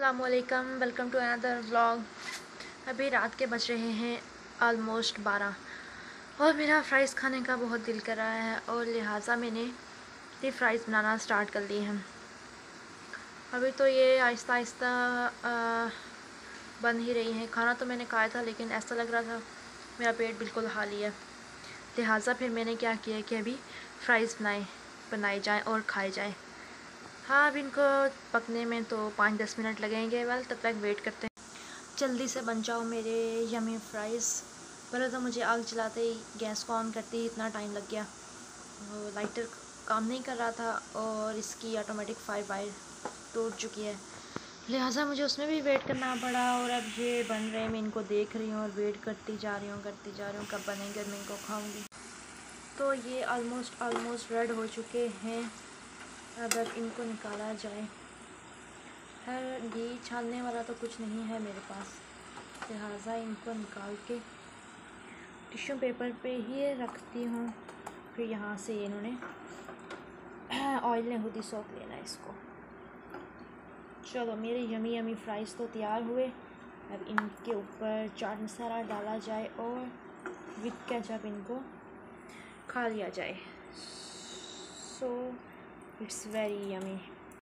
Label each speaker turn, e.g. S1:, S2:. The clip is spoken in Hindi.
S1: Allam welcome to another vlog अभी रात के बज रहे हैं आलमोस्ट बारह। और मेरा फ़्राइज़ खाने का बहुत दिल कर रहा है और लिहाजा मैंने ये फ़्राइज़ बनाना स्टार्ट कर दिए हैं। अभी तो ये आहिस्ता आहिस्ता बन ही रही हैं। खाना तो मैंने खाया था, लेकिन ऐसा लग रहा था मेरा पेट बिल्कुल खाली है। लिहाजा फिर मैंने क्या किया कि अभी फ़्राइज़ बनाए बनाए जाएँ और खाए जाएँ। हाँ अब इनको पकने में तो पाँच दस मिनट लगेंगे वाल तब तक वेट करते हैं। जल्दी से बन जाओ मेरे यमी फ्राइज़ पहले तो मुझे आग जलाते ही गैस को ऑन करते ही इतना टाइम लग गया। वो लाइटर काम नहीं कर रहा था और इसकी ऑटोमेटिक फाइव वायर टूट चुकी है। लिहाजा मुझे उसमें भी वेट करना पड़ा और अब ये बन रहे हैं। मैं इनको देख रही हूँ और वेट करती जा रही हूँ, करती जा रही हूँ, कब बनेंगे, मैं इनको खाऊँगी। तो ये आलमोस्ट आलमोस्ट रेड हो चुके हैं। अगर इनको निकाला जाए। हर घी छानने वाला तो कुछ नहीं है मेरे पास। लिहाजा इनको निकाल के टिश्यू पेपर पे ही रखती हूँ। फिर यहाँ से इन्होंने ऑयल ने खुद ही सौंप लेना इसको। चलो मेरे यमी यमी फ्राइज़ तो तैयार हुए। अब इनके ऊपर चाट मसाला डाला जाए और विथ कैचअप इनको खा लिया जाए। सो so, it's very yummy